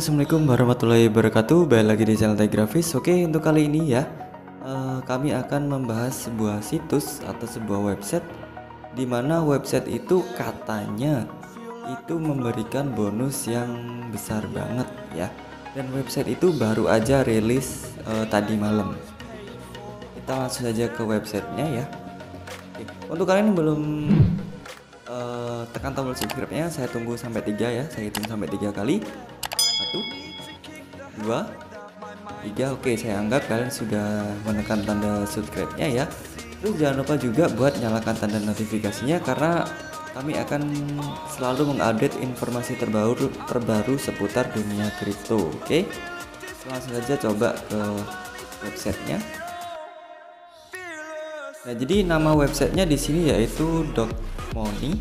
Assalamualaikum warahmatullahi wabarakatuh. Balik lagi di channel Grafis Oke untuk kali ini ya uh, Kami akan membahas sebuah situs Atau sebuah website Di mana website itu katanya Itu memberikan bonus yang besar banget ya. Dan website itu baru aja rilis uh, tadi malam. Kita langsung saja ke websitenya ya. Oke, Untuk kalian yang belum uh, tekan tombol subscribe-nya saya tunggu sampai tiga ya. Saya hitung sampai tiga kali satu. Dua. Tiga. Oke saya anggap kalian sudah menekan tanda subscribe-nya ya. Terus jangan lupa juga buat nyalakan tanda notifikasinya karena kami akan selalu mengupdate informasi terbaru terbaru seputar dunia kripto oke? Langsung saja coba ke websitenya. Nah, jadi nama websitenya di sini yaitu Money,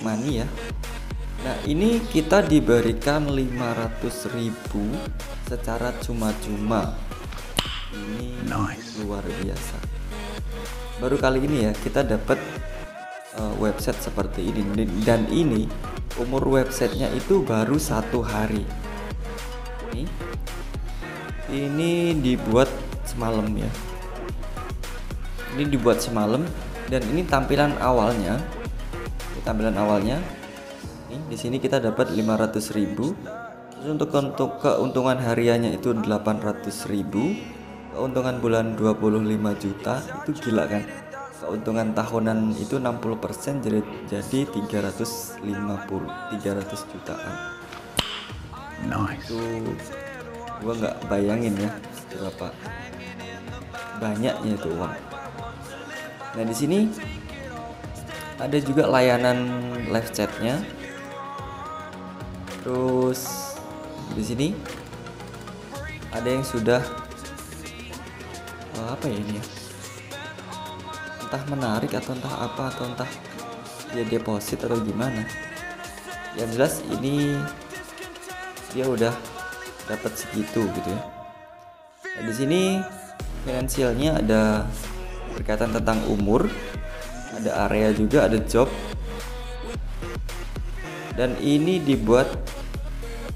Money ya. Nah, ini kita diberikan 500.000 secara cuma-cuma. Ini nice. luar biasa. Baru kali ini ya kita dapat uh, website seperti ini dan ini umur websitenya itu baru satu hari. Ini, ini dibuat semalam ya ini dibuat semalam dan ini tampilan awalnya ini tampilan awalnya ini di sini kita dapat 500.000 terus untuk untuk keuntungan hariannya itu 800.000 keuntungan bulan 25 juta itu gila kan? Keuntungan tahunan itu 60% jadi jadi 350 300 jutaan. Nice. Itu gua nggak bayangin ya berapa banyaknya itu uang. Nah di sini ada juga layanan live chatnya. Terus di sini ada yang sudah oh, apa ya ini ya? Entah menarik atau entah apa atau entah dia deposit atau gimana. Yang jelas ini dia udah dapat segitu gitu ya. Nah, di sini finansialnya ada berkaitan tentang umur ada area juga ada job dan ini dibuat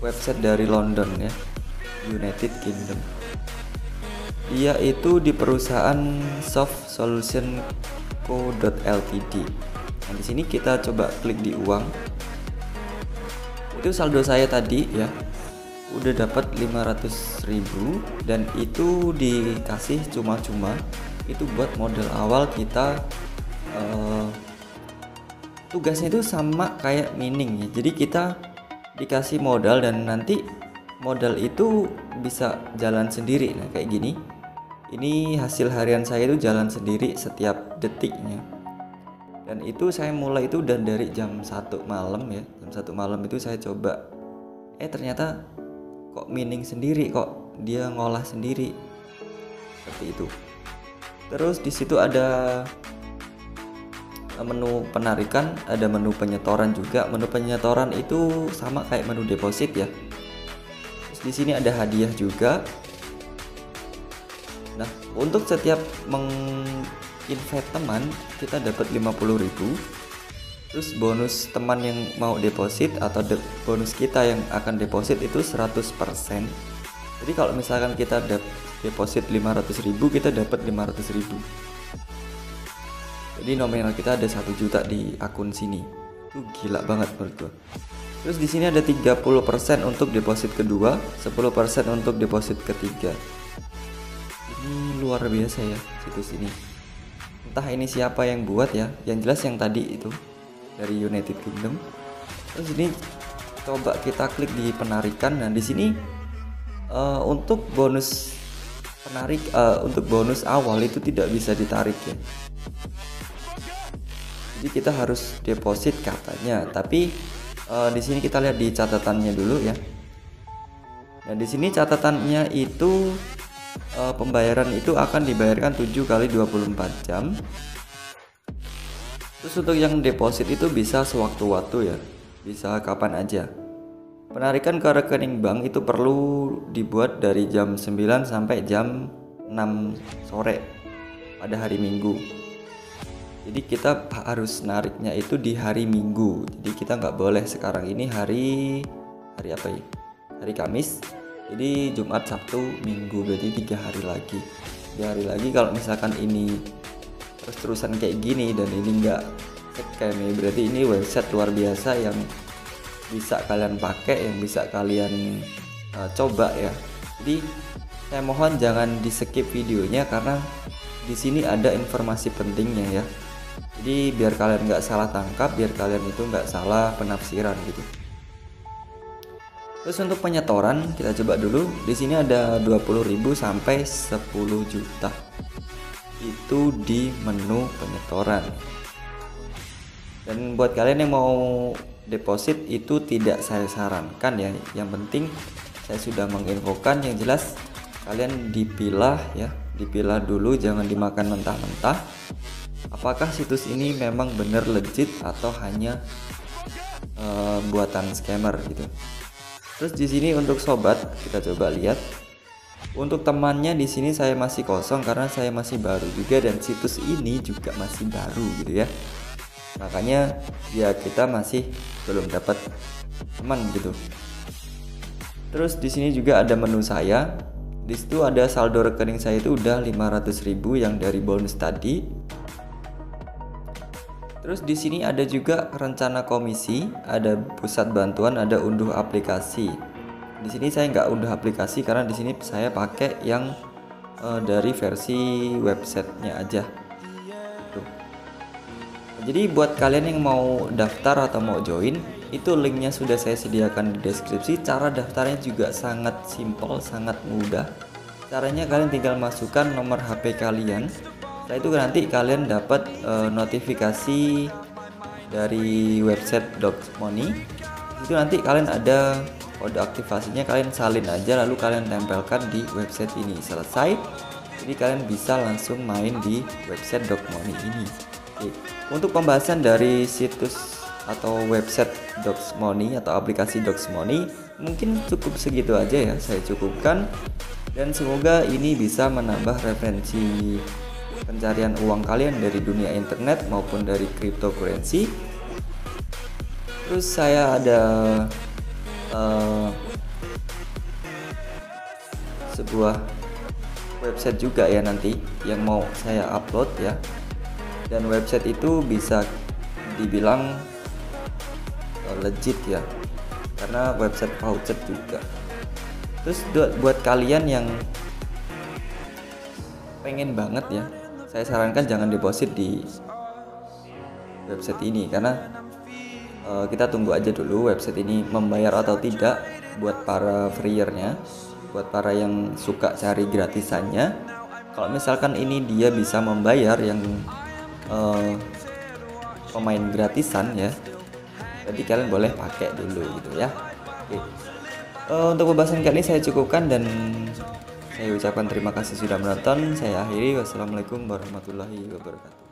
website dari London ya United Kingdom dia itu di perusahaan Soft Solution Co. Ltd. Nah di sini kita coba klik di uang. Itu saldo saya tadi ya udah dapat 500.000 dan itu dikasih cuma-cuma itu buat model awal kita uh, tugasnya itu sama kayak mining ya. Jadi kita dikasih modal dan nanti modal itu bisa jalan sendiri. Nah kayak gini. Ini hasil harian saya itu jalan sendiri setiap detiknya. Dan itu saya mulai itu dan dari jam satu malam ya. Jam satu malam itu saya coba eh ternyata kok mining sendiri? Kok dia ngolah sendiri? Seperti itu. Terus di situ ada menu penarikan ada menu penyetoran juga. Menu penyetoran itu sama kayak menu deposit ya. Terus di sini ada hadiah juga. Nah untuk setiap menginvite teman kita dapat 50.000 terus bonus teman yang mau deposit atau de bonus kita yang akan deposit itu 100% jadi kalau misalkan kita deposit 500.000 kita dapat 500.000 jadi nominal kita ada satu juta di akun sini. Itu gila banget menurut gua. Terus di sini ada 30% untuk deposit kedua 10% untuk deposit ketiga. Ini luar biasa ya situs ini. Entah ini siapa yang buat ya yang jelas yang tadi itu dari United Kingdom. Terus ini coba kita klik di penarikan. Dan di sini uh, untuk bonus penarik uh, untuk bonus awal itu tidak bisa ditarik ya jadi kita harus deposit katanya. Tapi uh, di sini kita lihat di catatannya dulu ya. Nah di sini catatannya itu uh, pembayaran itu akan dibayarkan 7 kali 24 jam. Terus untuk yang deposit itu bisa sewaktu-waktu ya. Bisa kapan aja. Penarikan ke rekening bank itu perlu dibuat dari jam 9 sampai jam 6 sore pada hari Minggu. Jadi kita harus nariknya itu di hari Minggu. Jadi kita nggak boleh sekarang ini hari hari apa ya? hari Kamis jadi Jumat Sabtu Minggu berarti tiga hari lagi tiga hari lagi kalau misalkan ini terus terusan kayak gini dan ini enggak scam ya berarti ini website luar biasa yang bisa kalian pakai yang bisa kalian uh, coba ya jadi saya mohon jangan di skip videonya karena di sini ada informasi pentingnya ya jadi biar kalian nggak salah tangkap biar kalian itu nggak salah penafsiran gitu. Terus untuk penyetoran kita coba dulu. Di sini ada 20.000 sampai 10 juta. Itu di menu penyetoran. Dan buat kalian yang mau deposit itu tidak saya sarankan ya. Yang penting saya sudah menginfokan yang jelas kalian dipilah ya. Dipilah dulu jangan dimakan mentah-mentah apakah situs ini memang benar legit atau hanya uh, buatan scammer gitu terus di sini untuk sobat kita coba lihat untuk temannya di sini saya masih kosong karena saya masih baru juga dan situs ini juga masih baru gitu ya. Makanya ya kita masih belum dapat teman gitu. Terus di sini juga ada menu saya. Di situ ada saldo rekening saya itu udah 500.000 yang dari bonus tadi. Terus di sini ada juga rencana komisi, ada pusat bantuan, ada unduh aplikasi. Di sini saya nggak unduh aplikasi karena di sini saya pakai yang uh, dari versi websitenya aja. Tuh. jadi buat kalian yang mau daftar atau mau join itu linknya sudah saya sediakan di deskripsi. Cara daftarnya juga sangat simple sangat mudah. Caranya kalian tinggal masukkan nomor HP kalian setelah itu nanti kalian dapat uh, notifikasi dari website Money. Itu nanti kalian ada kode aktivasinya kalian salin aja lalu kalian tempelkan di website ini. Selesai. Jadi kalian bisa langsung main di website Money ini. Oke. untuk pembahasan dari situs atau website Money atau aplikasi Money mungkin cukup segitu aja ya saya cukupkan. Dan semoga ini bisa menambah referensi pencarian uang kalian dari dunia internet maupun dari cryptocurrency. Terus saya ada uh, sebuah website juga ya nanti yang mau saya upload ya. Dan website itu bisa dibilang uh, legit ya karena website voucher juga. Terus buat, buat kalian yang pengen banget ya saya sarankan jangan deposit di website ini karena uh, kita tunggu aja dulu website ini membayar atau tidak buat para freernya buat para yang suka cari gratisannya. Kalau misalkan ini dia bisa membayar yang uh, pemain gratisan ya jadi kalian boleh pakai dulu gitu ya. Oke. Uh, untuk pembahasan kali ini saya cukupkan dan saya ucapkan terima kasih sudah menonton. Saya akhiri. Wassalamualaikum warahmatullahi wabarakatuh